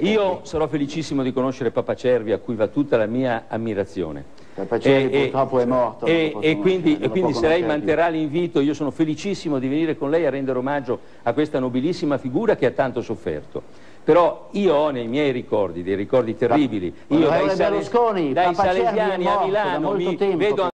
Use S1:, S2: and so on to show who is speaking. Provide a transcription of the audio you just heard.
S1: Io sarò felicissimo di conoscere Papa Cervi a cui va tutta la mia ammirazione.
S2: Papa Cervi purtroppo è morto.
S1: E, e quindi, e quindi se lei manterrà l'invito io sono felicissimo di venire con lei a rendere omaggio a questa nobilissima figura che ha tanto sofferto. Però io ho nei miei ricordi, dei ricordi terribili, io dai, Sales, dai Salesiani a Milano mi vedo